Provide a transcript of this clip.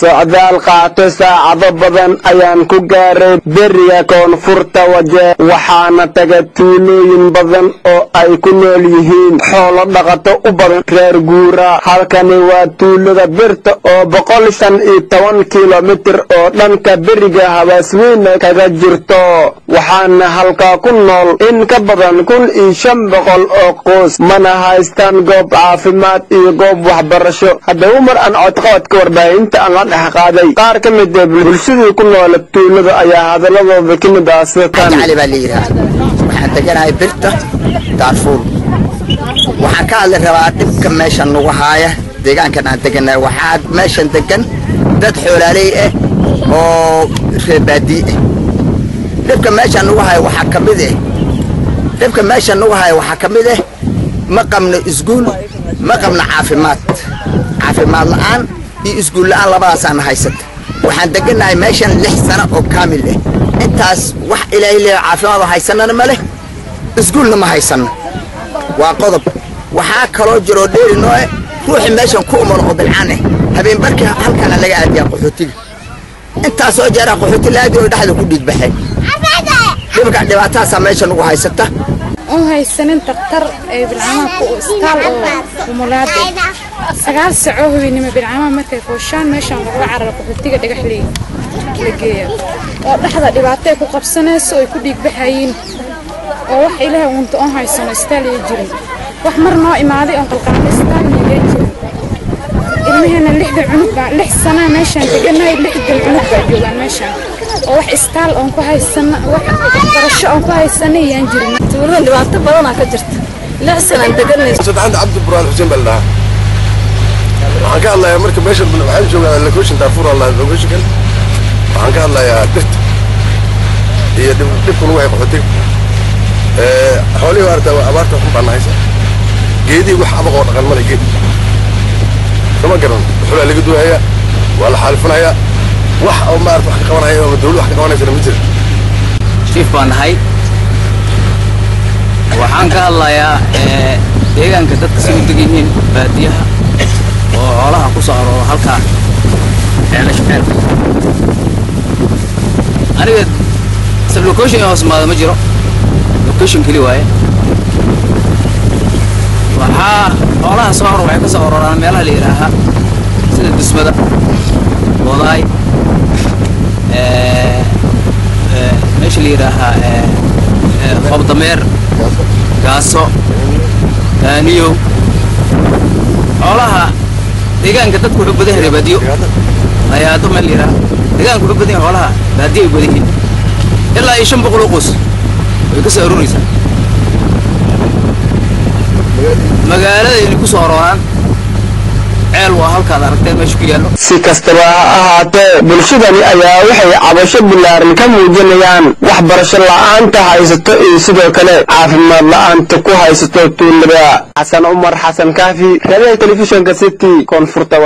socdaal qaato saacado badan ayaan ku gaaray beriga koonfurta waje waxaana taga tuulooyin badan oo ay ku nool yihiin xoolo dhaqato u badan reer guura. Halkani waa tuulada birta oo boqol shan iyo toban kilomitir oo dhanka beriga habaasweyne kaga jirto waxaana halkaa ku nool in ka badan kun iyo shan boqol oo qoys. Mana haystaan goob caafimaad iyo goob waxbarasho. Haddaba mar aan codqabadka warbaahinta dhex qaaday. qaar ka mid ee bulshadii ku noola tuulada ayaa hadaladooda ka mid ah sida tan cali baa la yidhaahda waxaan deganahay birta daarfuul waxaan ka hadli rabaa dhibka meeshan nagu haaya. Deegaankan aan deganahay waxaa meeshan degan dad xoolaaley ah oo reebaadii ah dhibka meeshan nagu haya waxaa ka mid ah dhibka meeshan nagu haya waxaa ka mid ah ma qabno iskuul ma qabno caafimaad. Caafimaad la'aan iyo iskuul la'aan labadaasaan haysata. Waxaan deganahay meeshan lix sano oo kaamil ah intaas wax ilaahay leeya caafimaad oo haysanana ma leh? Iskuulna ma haysanno waa qodob. Waxaa kaloo jiroo dheeri nooe ruuxii meeshan ku umar oo bilcaan ah habeen barkii halkaana laga aadiyaa qaxootiga. Intaasoo jeeraa qaxooti la aadi oo dhexda ku dhiigbaxeen dhibka dhibaatahaasaa meeshan ugu haysata. Un haysanin daktar ee bilcamaha ku istaal oo umulaade sagaal saco hubinimo bilcamaha markay fooshaan meeshaan lagula carara qaxootiga dhagaxley la geeya oo dhexda dhibaato ay ku qabsanayso ay ku dhiigbaxayiin oo wax ilaahay uunta oon haysano istaal iyo jirin. Wax mar noo imaaday oon qalqaano istaal miigaa jirin. Ilmaheena lixda cunug baa lix sana meeshaan deganahay lixdan cunug baa joogaan meeshaan. Oo wax istaal oon ku haysana wax barasho oon ku haysana iyaan jirin. Tuuladan dhibaato badanaa ka jirta. Lix sanaan deganay cabdi buraan xuseen baa la dhahaa waxaan ka hadlayaa marka meesha waxaan joogaa location daarfuur allah locationkan waxaan ka hadlayaa dirta iyo dhibka lagu hay qaxootiga xoolihii maarata abaarta xun baa nahaysa geedihii wax abaq oo dhaqan male geed. Kama garan xulaa laga duuhayaa waa la xaalifinayaa wax oo maarata wax ka qabanaya ama dawlad wax ka qabanaysana ma jira shiif baan nahay. Waxaan ka hadlayaa deegaanka dadka si u deg yihiin baadiyaha oo xoolaha ku soo arooro halkaa ceelasha ceelka aniga sab location hoos imaada ma jiro. Location keli waaye. Waxaa xoolaha soo hor waxay ka soo arooraan meelaha la yidhaahaa sida dusmada wadaay meesha la yidhaahaa qobdameer gaaso daaniyow. Xoolaha deegaanka dadku wuxuu badan yahay baadiyo layaado meel la yidhaha deegaanka wuxuu badan yahay xoolaha baadiyo ay badan yihiin ilaa iyo shan boqol oo qoys way ka soo arooraysaa magaalada inay ku soo arooraan ceel waa halkaad aragteen meesha ku yaallo. Si kastaba ha ahaatee bulshadani ayaa waxay cabasho bilaaran ka muujinayaan waxbarasho la'aanta haysato iyo sidoo kale caafimaad la'aanta ku haysato tuulada xasan cumar xasan kaafi raadiyaha telefishinka city koonfurta